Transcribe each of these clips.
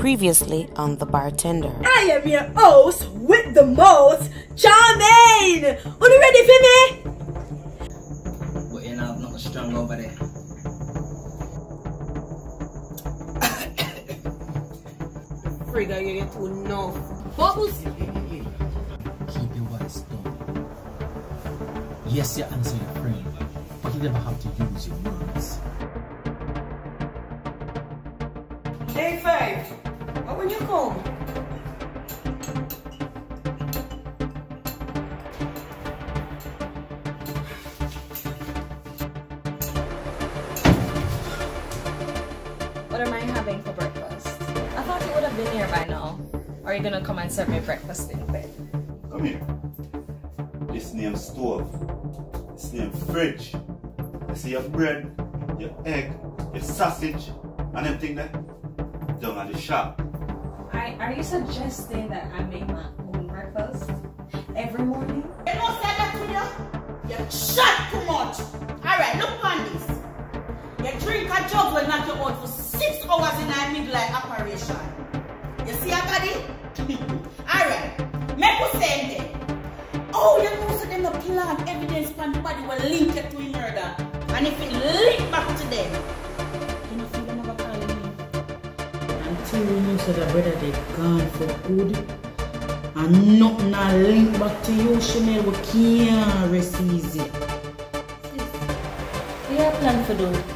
Previously on The Bartender. I am your host with the most, Charmaine! Are you ready for me? Well, you know, I'm not strong over there. Frigga, you get to know. Bubbles! Keep your words down. Yes, you answer your prayer, but you never have to use your words. Day 5. What am I having for breakfast? I thought you would have been here by now. Are you gonna come and serve me breakfast in bed? Come here. This name stove. This name fridge. You see your bread, your egg, your sausage, and them thing there. Down at the shop. Are you suggesting that I make my own breakfast every morning? You know, say that to you. You chat too much. Alright, look on this. You drink a jug will knock you out for six hours in a midlife operation. You see your body? Alright, make us say then. Oh, you know, so them the plan evidence from the body will link it to murder. And if it link back to them, experience that a brother they gone for good and not not link back to you, Chanel, we can't receive it. We have plan for those.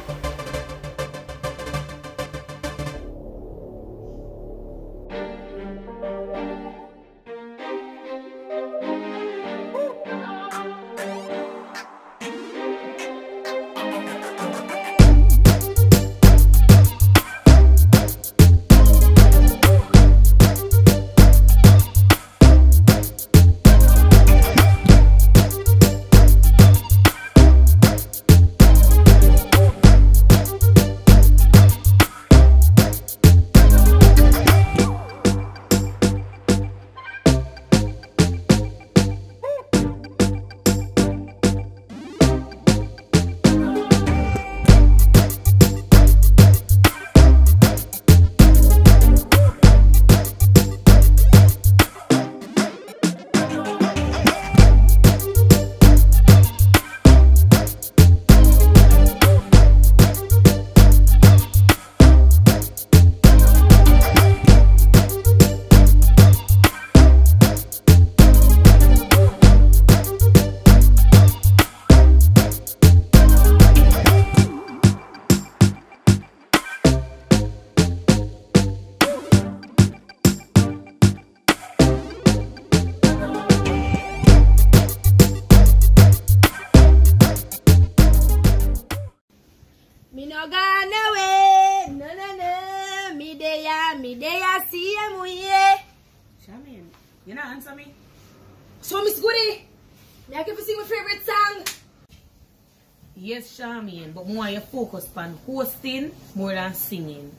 More you focus on hosting more than singing.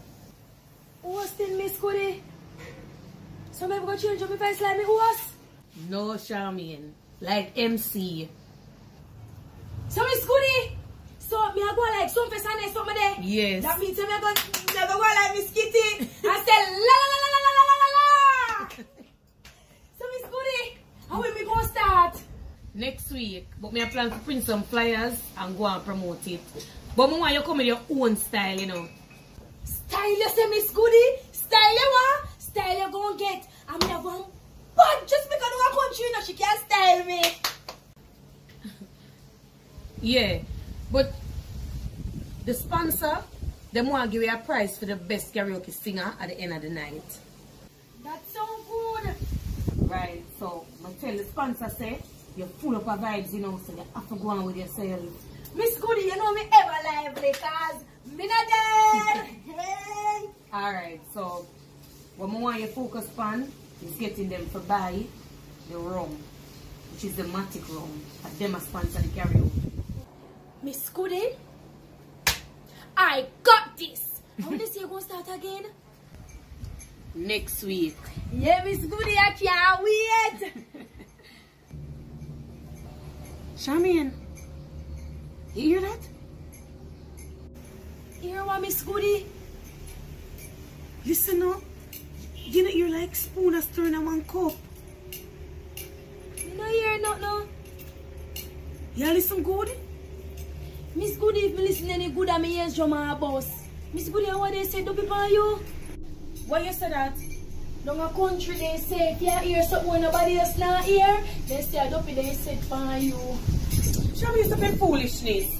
Hosting Miss Goody. So, me go change up my voice like me host. No, Charmaine, like MC. So, Miss Goody. So, me I go like some face and something there. Yes. That means me I go, me I go like Miss Kitty. I say la la la la la la la la. So, Miss Goody, how will we go start? Next week, but me I plan to print some flyers and go and promote it. But want you come with your own style, you know. Style you say Miss Goody. Style you want. Style you gon' get. I'm never one. But just because a country, you know, she can't style me. Yeah, but the sponsor, them want to give you a prize for the best karaoke singer at the end of the night. That's so good. Right, so I tell the sponsor say you're full of vibes, you know, so you have to go on with yourself. Miss Goody, you know me ever lively cause me not dead. hey. Alright, so what I want you focus on is getting them to buy the rum, which is the Matic rum. And them a sponsor the karaoke. Miss Goody, I got this. How this year gonna start again? Next week. Yeah, Miss Goody, I can't wait. Charmaine, you hear that? You hear what, Miss Goody? Listen now. You know, you're like spoon a stir in one cup. You know you hear not no. You listen good? Miss Goody, if me listen any good, I'm ears drum my boss. Miss Goody, what they say, don't be on you. Why you say that? Down a country, they say, if you hear something when nobody else not hear, they say, I don't be they said for you. Show me something foolishness.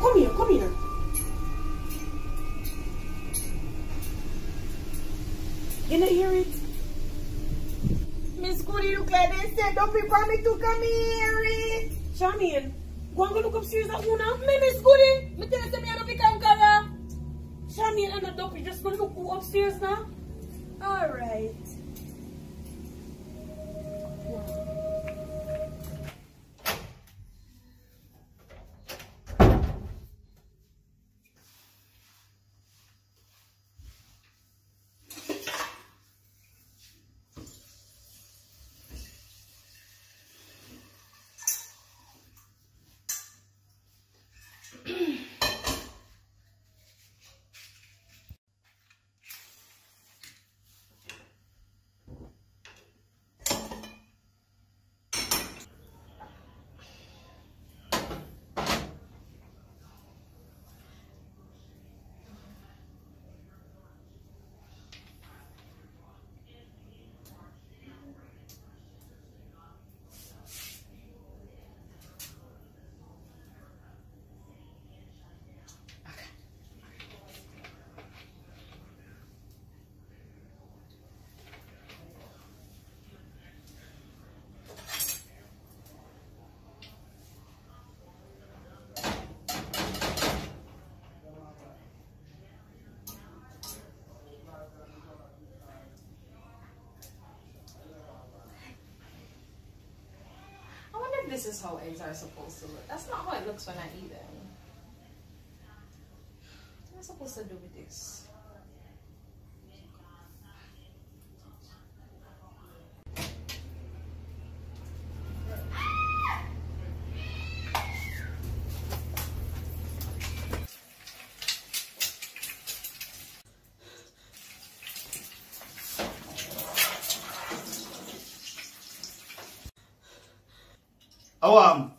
Come here, come here. You not hear it? Miss Goody look like they said, don't be me to come here. Charmaine, go and go look upstairs at Una. Me Miss Goody, me tell you me I don't be conqueror. Charmaine and the dopey just go look who upstairs now. Alright. I this is how eggs are supposed to look. That's not how it looks when I eat them. What am I supposed to do with this? Oh, um,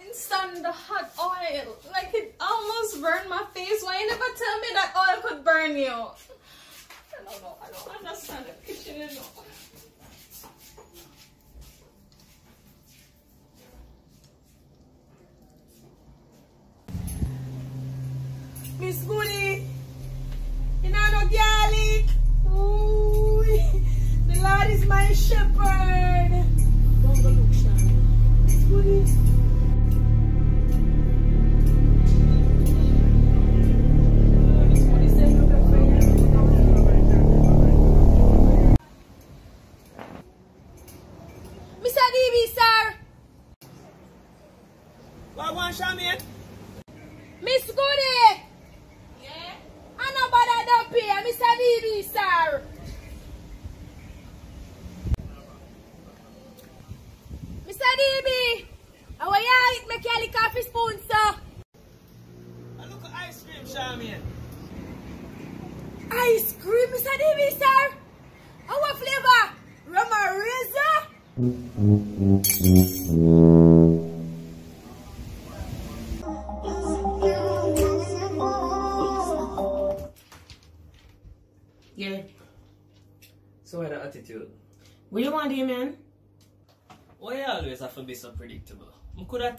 Instant the hot oil. Like it almost burned my face. Why you never tell me that oil could burn you?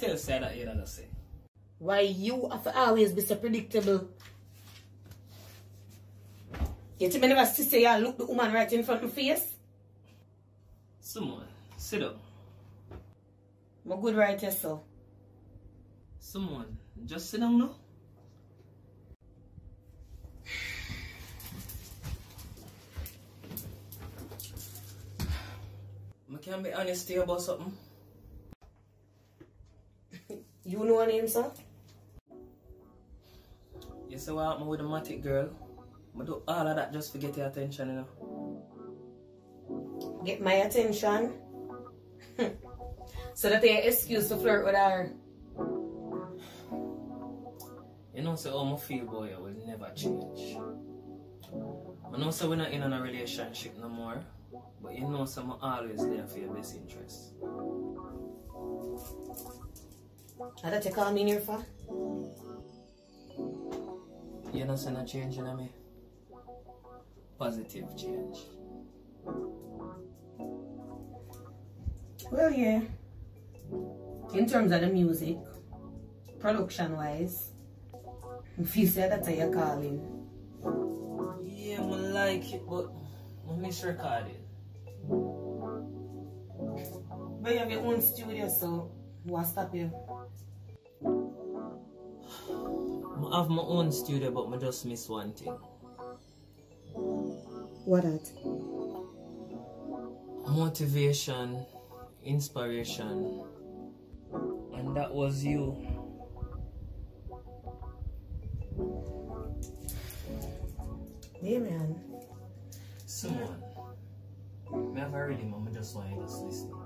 Tell say that you don't say. Why you have always be so predictable? You think me never see say you look the woman right in front of my face? Someone, sit down. My good right here, so. Someone, just sit down now. I can be honest to you about something. You know her name, sir? You say what happened with the matic girl? I do all of that just to get your attention, you know. Get my attention. so that they excuse to flirt with her. You know, say how I feel, boy, I will never change. I know so we're not in a relationship no more. But you know so I'm always there for your best interest. And that you call me in here for? You know so no change in me. Positive change. Well, yeah. In terms of the music, production wise, I feel say that's how you're calling. Yeah, I like it, but I miss recording. But you have your own studio, so what stop you? I have my own studio, but I just miss one thing. What that? Motivation, inspiration, and that was you. Yeah, man. Someone. Me have a rhythm, I just want you to just listen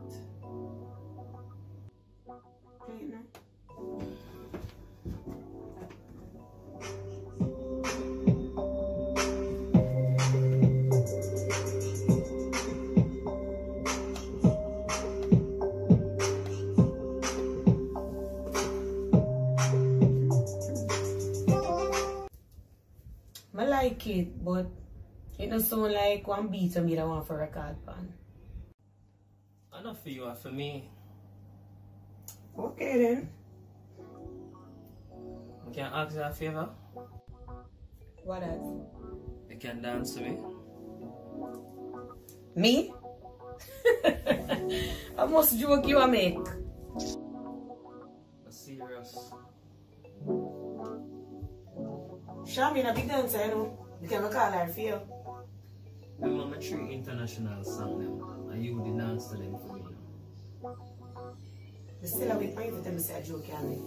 it. Play it now. I like it, but it doesn't sound like one beat of me that want for record pan. Enough for you and for me. Okay then. I can ask you a favor. What else? You can dance with me. Me? I must joke you a make. I'm serious. Show me a big dancer, you know. You can call her for you. I'm my three international song them. And you the dance to them for me. You still have it point to them say a joke you make.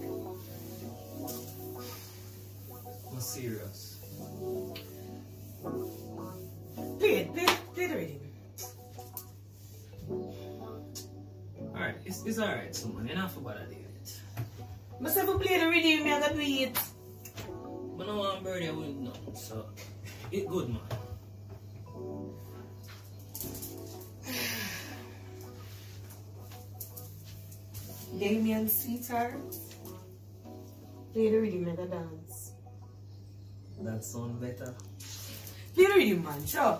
I'm serious. Play it, play, it, play the rhythm. Alright, it's, it's alright, someone. You're not for bother doing it. If you play the rhythm, I gotta it. But no one birthday wouldn't know. So, it good, man. Damien Sweetheart. Play the rhythm, make a dance. That sound better. Play the rhythm, man, sure.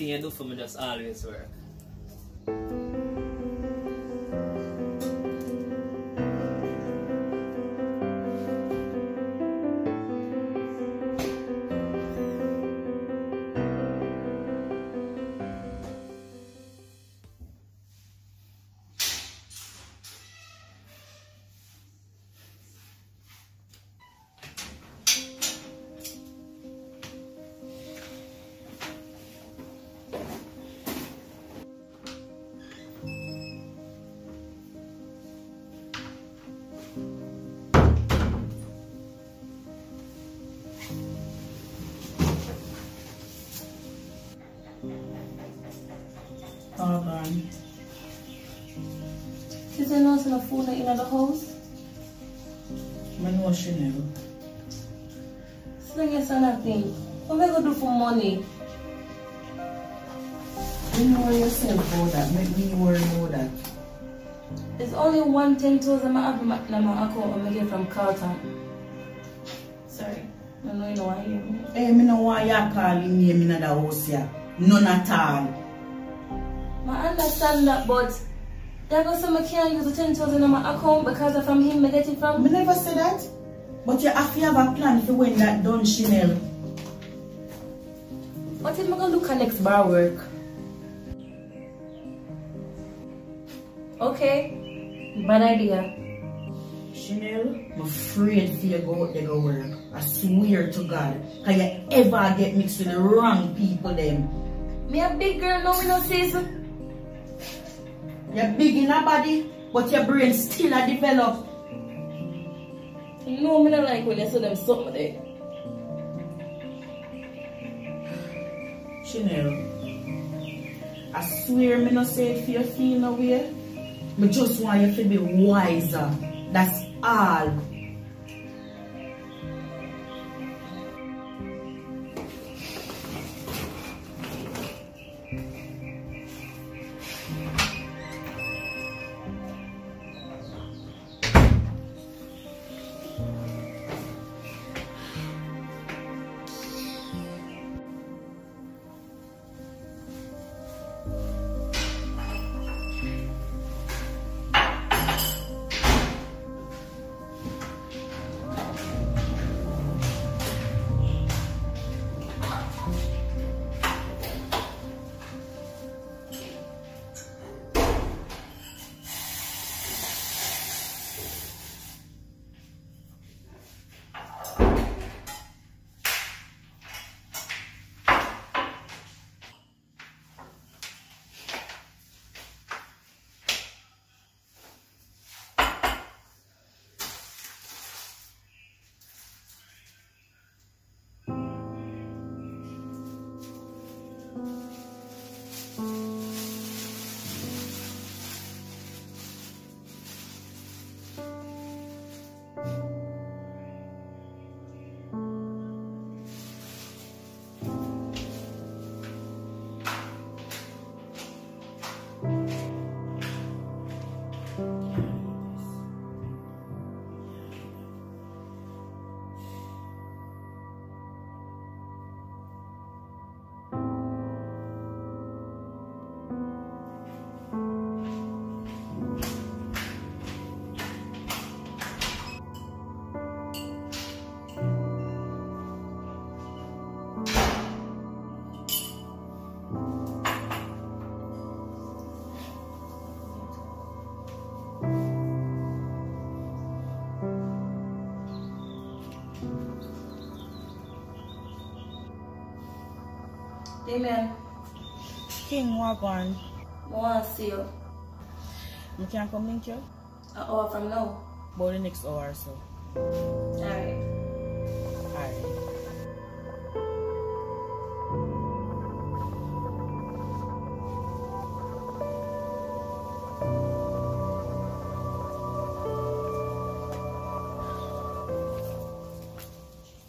You do for me just always work. Is there not enough food in house? I know she know. Sling us nothing. What we gonna do for money? You know yourself about that. Make me worry about that. There's only one ten thousand I have in my, account I get from Carlton. Sorry. I know you know hear me. Hey, me no want you calling name in the house here. None at all. I understand that, but there goes some I can't use the 10,000 on my account because of from him I get it from. Me never say that. But you have to have a plan for when that done, Chanel. What if I gonna look at next bar work? Okay, bad idea. Chanel, I'm afraid for you go out there go work. I swear to God. Can you ever get mixed with the wrong people them? Me a big girl now in no season. You're big in a body, but your brain still a develop. Know me not like when you say them something there. Chanel, I swear me no say it for you feel no way. Me just want you to be wiser. That's all. Damien, King Wagon, I want to see you. you can come link you? Uh, an oh, hour from now. About the next hour or so. Alright. Alright.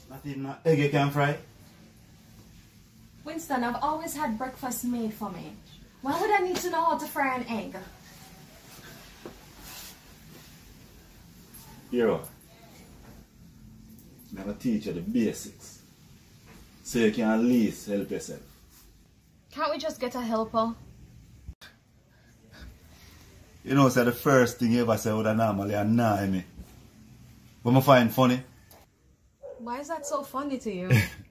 Not even an egg you can fry. Winston, I've always had breakfast made for me. Why would I need to know how to fry an egg? Hero. Never teach you the basics. So you can at least help yourself. Can't we just get a helper? You know, say the first thing you ever say would normally annoy me. But I find funny. Why is that so funny to you?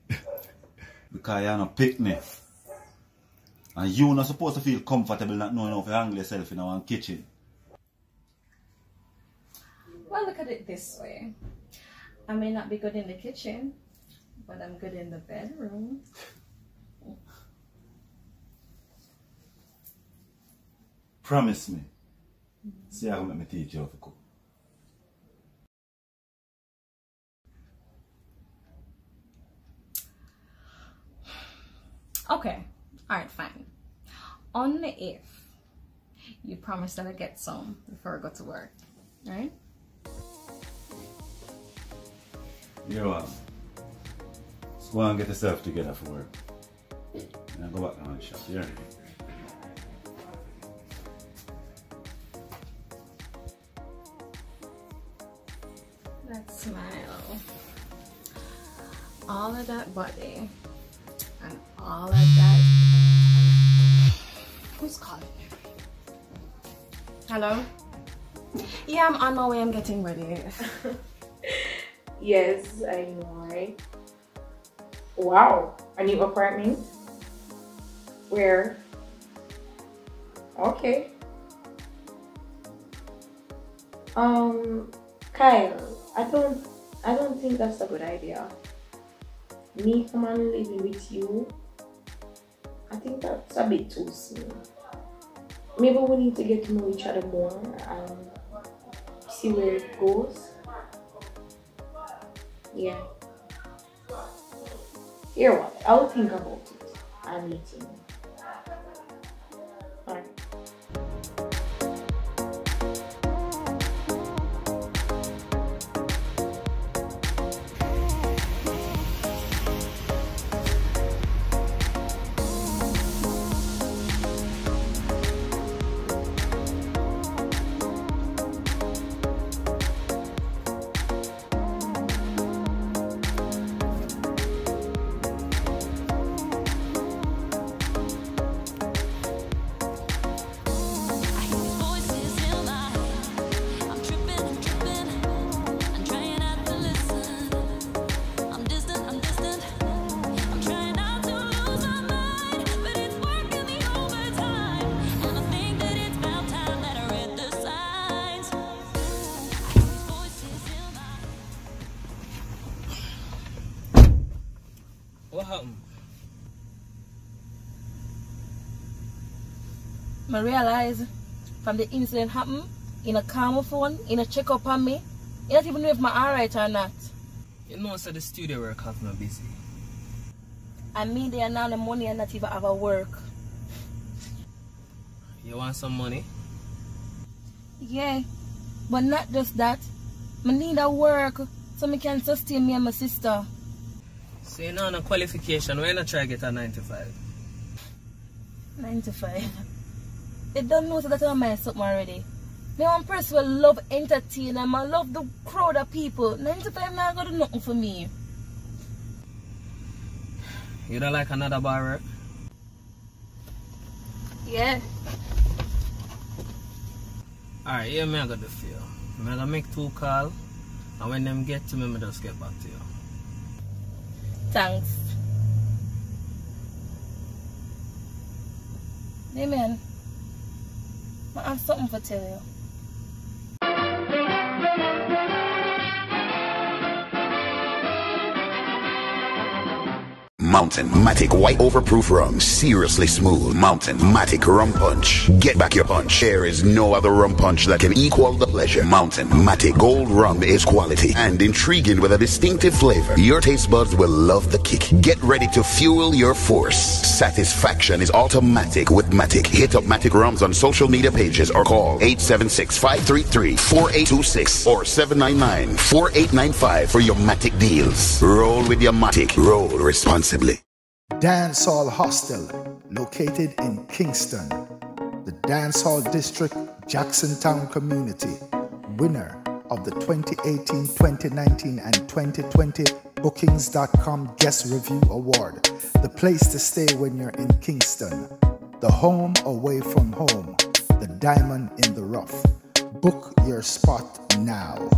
Because you're not pick me. And you're not supposed to feel comfortable not knowing how to handle yourself in our kitchen. Well, look at it this way. I may not be good in the kitchen, but I'm good in the bedroom. Promise me. See how let me teach you how to cook. Okay. Alright, fine. On the if you promise that I get some before I go to work. Right? You know what? Just go and get yourself together for work. And go back now and shop. Me? That smile. All of that body all that. Who's calling? Hello? Yeah, I'm on my way. I'm getting ready. Yes, I know, right? Wow, a new apartment? Where? Okay. Um, Kyle, I don't, I don't think that's a good idea. Me come and living with you, think that's a bit too soon. Maybe we need to get to know each other more and see where it goes. Yeah. Here what? I'll think about it. I'm meeting I realize from the incident happened, in a calm phone, in a check up on me, you don't even know if my alright or not. You know, so the studio work have me busy. I mean they are now the money and not even have a work. You want some money? Yeah. But not just that. I need a work so I can sustain me and my sister. So you know, on a qualification, why not try to get a 95? 95. They don't know that I'm my something already. Me one person will love entertain and I love the crowd of people. 95 not gonna do nothing for me. You don't like another bar work? Yeah. Alright, yeah, me I got the feel. I'm gonna make two call, and when them get to me, me just get back to you. Thanks. Man. I have something to tell you. Mountain Matic White Overproof Rum. Seriously smooth. Mountain Matic Rum Punch. Get back your punch. There is no other rum punch that can equal the pleasure. Mountain Matic Gold Rum is quality and intriguing with a distinctive flavor. Your taste buds will love the kick. Get ready to fuel your force. Satisfaction is automatic with Matic. Hit up Matic Rums on social media pages or call 876-533-4826 or 799-4895 for your Matic deals. Roll with your Matic. Roll responsibly. Dancehall Hostel, located in Kingston. The Dancehall District, Jacksontown Community, winner of the 2018, 2019, and 2020 Bookings.com Guest Review Award. The place to stay when you're in Kingston. The home away from home. The diamond in the rough. Book your spot now.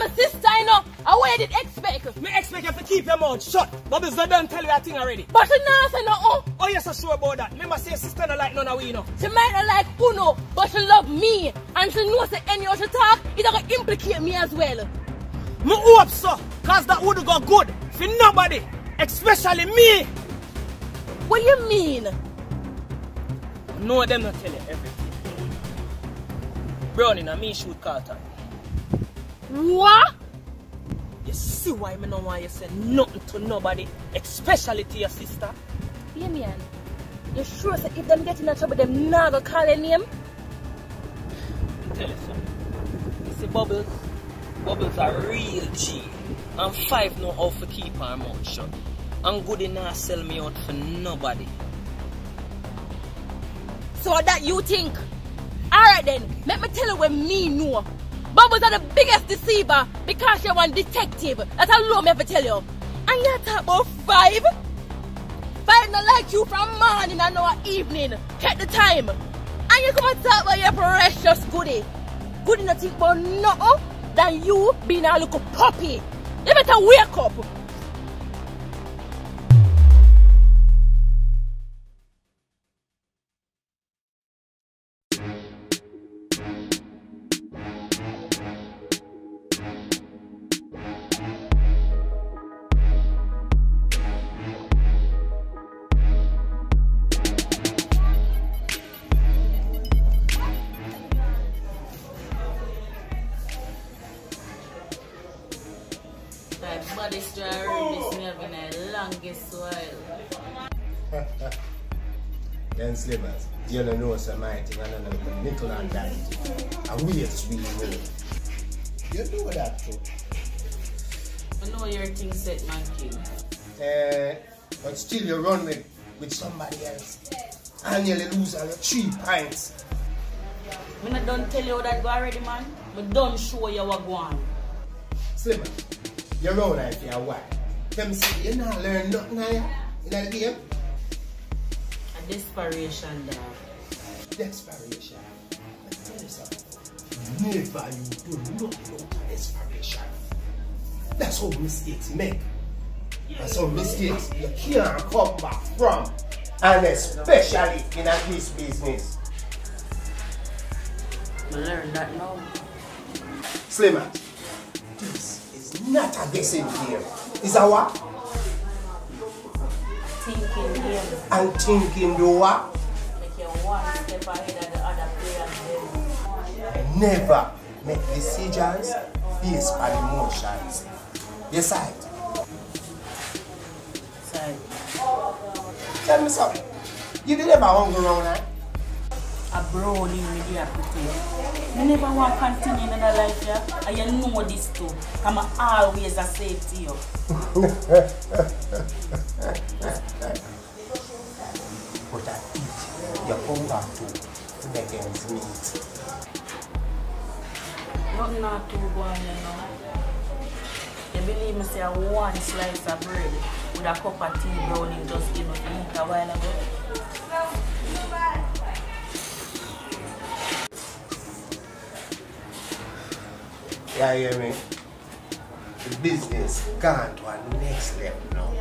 I'm a sister, you know. I what did expect. Me expect you to keep your mouth shut. Bubbles they done tell you a thing already. But she not say no. Oh, oh yes, I'm sure about that. Remember say your sister not like none of we know. She might not like Uno, but she love me. And she knows that any other talk, it gonna implicate me as well. Me hope so. Cause that would go good for nobody. Especially me. What do you mean? No, them not tell you everything. Brownie and me shoot Carter. What? You see why me no want you say nothing to nobody, especially to your sister? Hear me, Ann. You sure say if them get in trouble, them not gonna call your name? Tell you something. You see Bubbles? Bubbles are real G. And five know how to keep her mouth shut. And good enough sell me out for nobody. So that you think? Alright then, let me tell you what me know. Bubbles are the biggest deceiver because you're one detective. That's how low me ever tell you. And you talk about five? Five not like you from morning and now evening. Take the time. And you come and talk about your precious Goody. Good enough think about nothing than you being a little puppy. You better wake up. Slippers, you don't know some my thing and another nickel and dime. And we it's really know. You know that too. I know your thing set, man, king. Uh, but still you run with, with somebody else. And you lose all your three pints. Me not done tell you that go already, man. but don't show you what go on. Slimmas, you're here for a while. Them say you not learn nothing in the game. Desperation, dog. Desperation. Let me tell you something. Never you do out of desperation. That's how mistakes make. That's how mistakes you can't come back from. And especially in a this business. I learned that now. Slimmas, this is not a guessing game. It's what? Thinking game. And thinking do what? Make you one step ahead of the other players. Never make decisions based on emotions. Your side. Side. Tell me something. You did ever hungry around here? A brownie me there pretend. Me never want to continue in the life, yeah? And you know this too. I'm always a say it to you. But I eat your back to make ends meet. Nothing not too going, you know. You believe me say one slice of bread with a cup of tea brownie just give me to eat a while ago. Yeah, you hear me? The business gone to a next level now.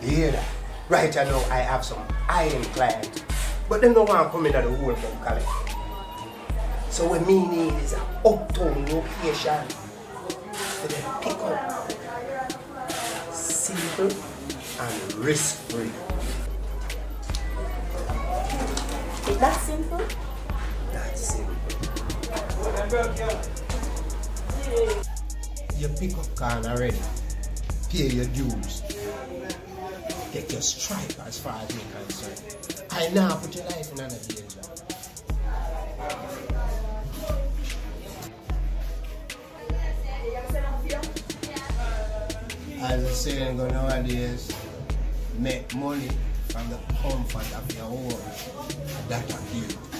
You hear that? Right now, I have some iron clients, but they don't want to come into the whole from college. So what me need is an uptown location for them pick up. Simple and risk-free. Is that simple? That's simple. You pick up car already. Pay your dues. Get your stripe as far as you're concerned. I now put your life in another danger. As the saying go nowadays, make money from the comfort of your home. That a you.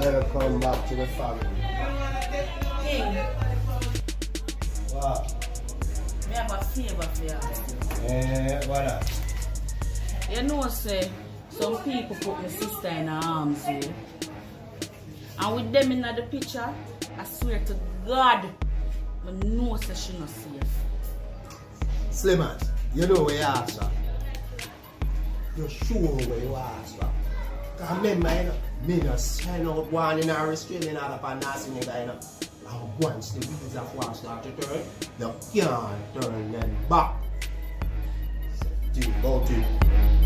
Welcome back to the family. King, Wow. me have a favor for you. Eh, what up? You know, say, some people put my sister in her arms, eh? And with them in the picture, I swear to God, I know say she not safe. Slimmas, you know where you are, sir. You're sure where you are, sir. Remember, you know, not sign out one in a restraining order for Nancy nigga, you know. And once the wheels of war start to turn, you can't turn them back. Think about it.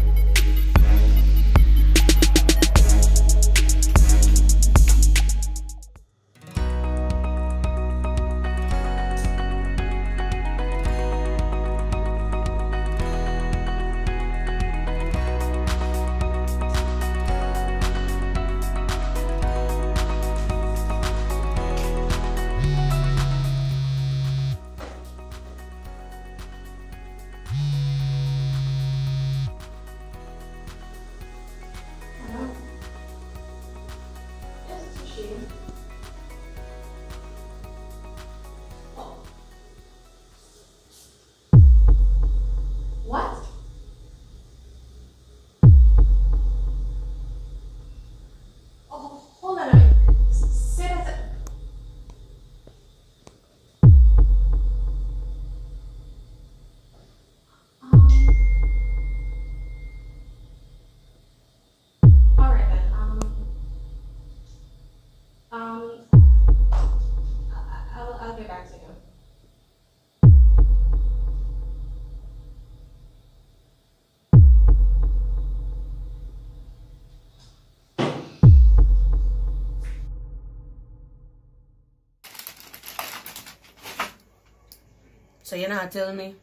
So you're not telling me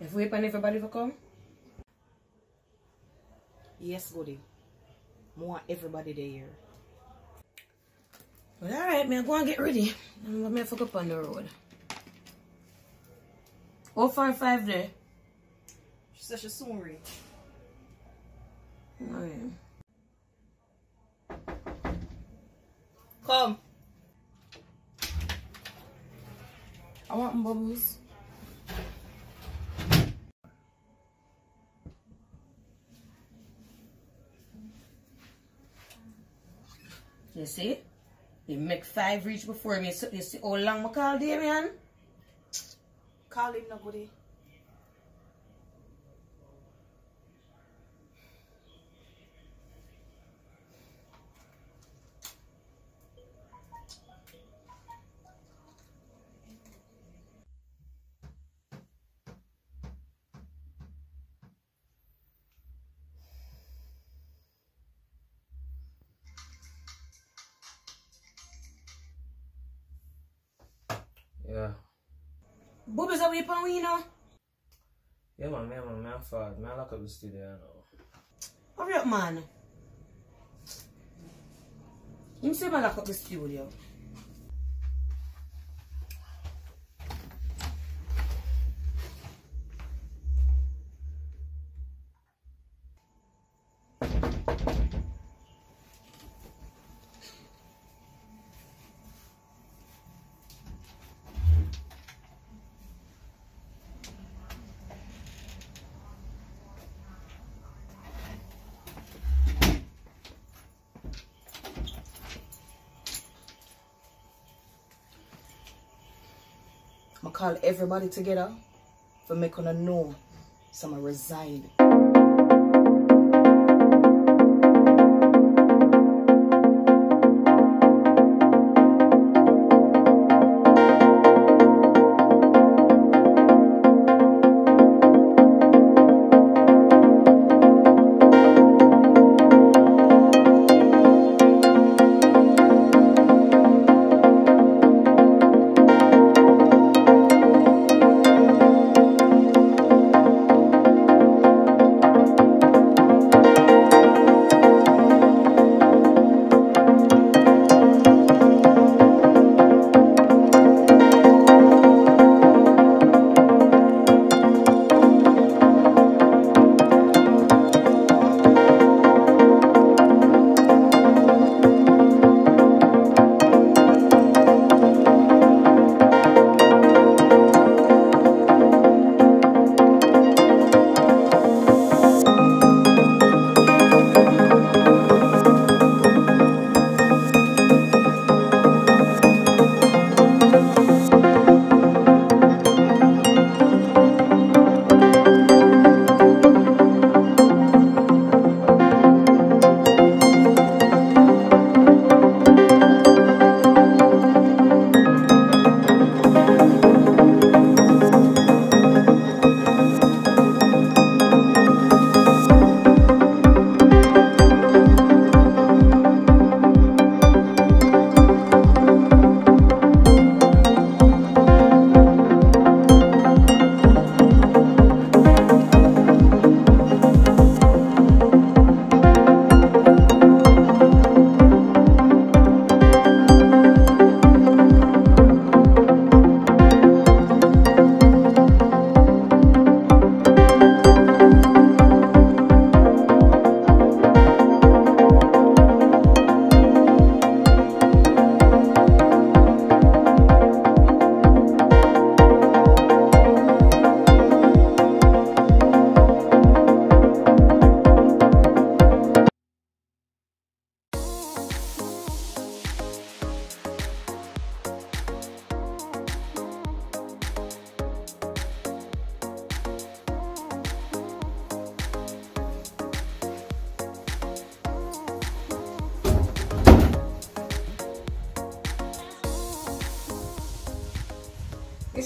if we and everybody for come? Yes, goody. More everybody there. Well, alright, man. Go and get ready. I'm gonna fuck up on the road. Oh five five there. She said she soon reach. Alright. Come. I want bubbles. You see? You make five reach before me. So you see how long I call Damien? Call him no goody. Know. Yeah, man, yeah, man, man, fast. Man, lock up the studio now. Hurry up, man. You say man lock up the studio. Call everybody together for make una know some resign.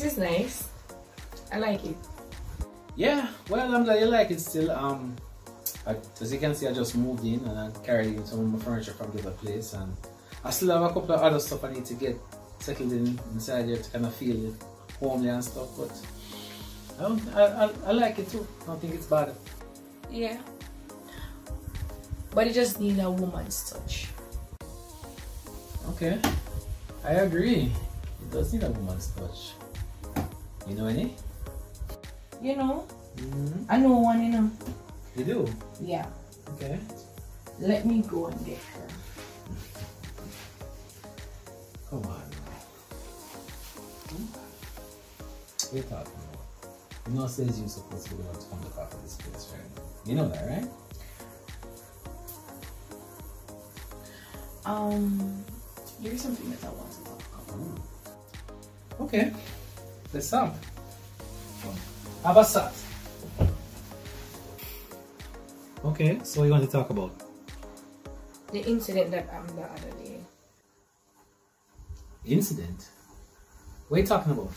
This is nice. I like it. Yeah, well, I'm glad you like it still. Um, I, as you can see, I just moved in and I'm carrying some of my furniture from the other place, and I still have a couple of other stuff I need to get settled in inside here to kind of feel homely and stuff. But I, don't, I, I, I like it too. I don't think it's bad. Yeah. But it just needs a woman's touch. Okay, I agree. It does need a woman's touch. You know any? You know, Mm-hmm. I know one, you know. You do? Yeah. Okay. Let me go and get her. Come on. What are you talking about? You know, says you're supposed to be one to come look after this place, right? You know that, right? Um, here's something that I want to talk about. Okay. Let's start. Have a sat. Okay, so what you want to talk about? The incident that happened the other day. Incident? What are you talking about?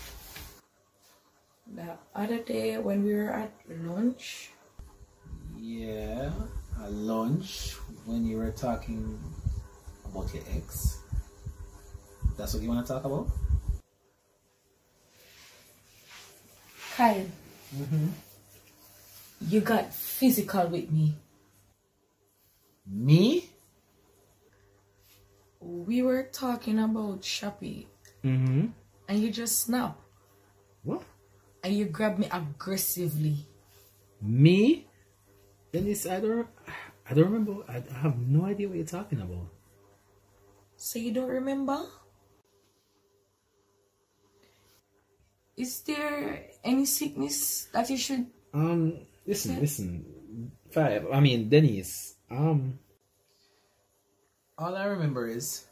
The other day when we were at lunch. Yeah, at lunch when you were talking about your ex. That's what you want to talk about? Kyle, Mm-hmm. you got physical with me. Me? We were talking about Shoppy Mm-hmm. and you just snap. What? And you grabbed me aggressively. Me? Dennis, I don't, I don't remember. I have no idea what you're talking about. So you don't remember? Is there any sickness that you should Um, listen, listen. Five. I mean, Dennis. Um. All I remember is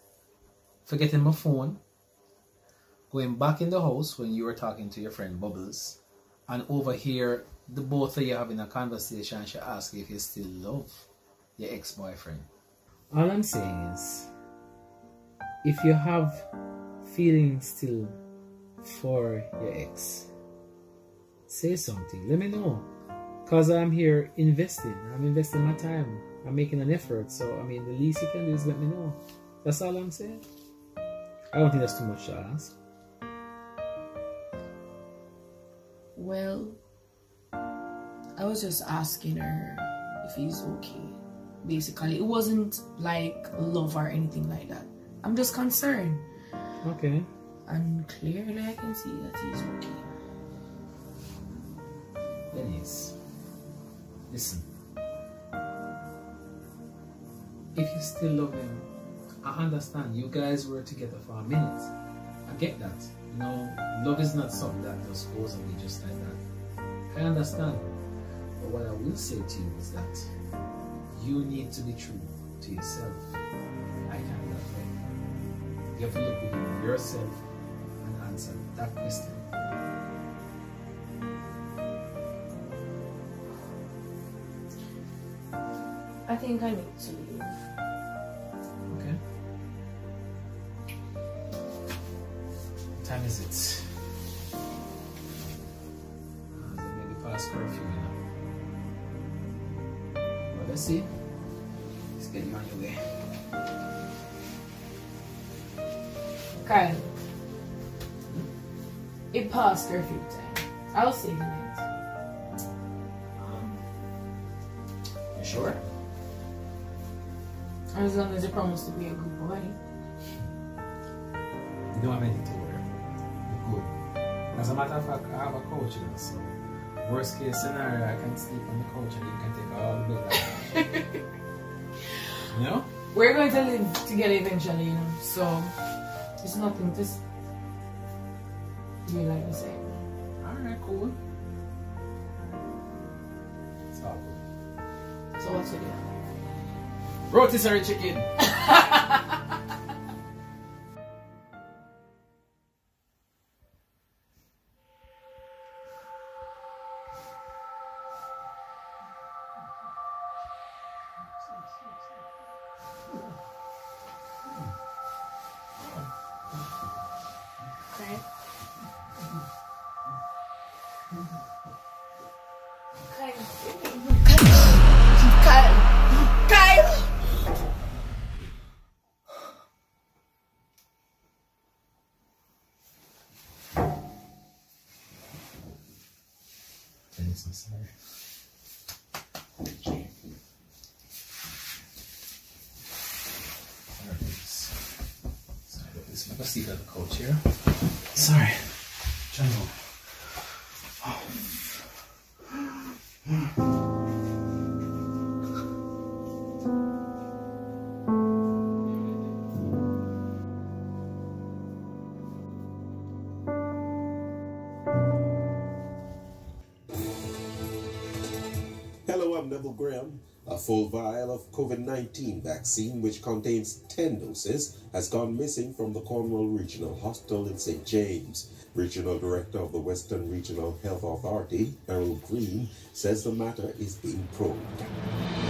forgetting my phone, going back in the house when you were talking to your friend Bubbles, and over here the both of you having a conversation. She asked if you still love your ex-boyfriend. All I'm saying is, if you have feelings still for your ex, say something. Let me know. Cause I'm here investing. I'm investing my time. I'm making an effort. So I mean the least you can do is let me know. That's all I'm saying. I don't think that's too much to ask. Well, I was just asking her if he's okay. Basically, it wasn't like love or anything like that. I'm just concerned. Okay. And clearly, I can see that he's okay. Denise, listen. If you still love him, I understand. You guys were together for a minute. I get that. You know, love is not something that just goes away just like that. I understand. But what I will say to you is that you need to be true to yourself. I can't that you. You have to look within yourself that question. I think I need to leave. It passed curfew time. I'll see the night. Um, you sure? As long as you promise to be a good boy. You don't have anything to worry about. You're good. As a matter of fact, I have a couch here, so worst case scenario, I can sleep on the couch and you can take all the bed. you know? We're going to live together eventually, you know. So it's nothing to be like the same. Alright, cool. It's all good. So what's you? Rotisserie chicken. I'm sorry. Sorry about this. Gonna see the coach here. Sorry. Jungle. Full vial of COVID 19 vaccine, which contains 10 doses, has gone missing from the Cornwall Regional Hospital in St. James. Regional Director of the Western Regional Health Authority, Errol Green, says the matter is being probed.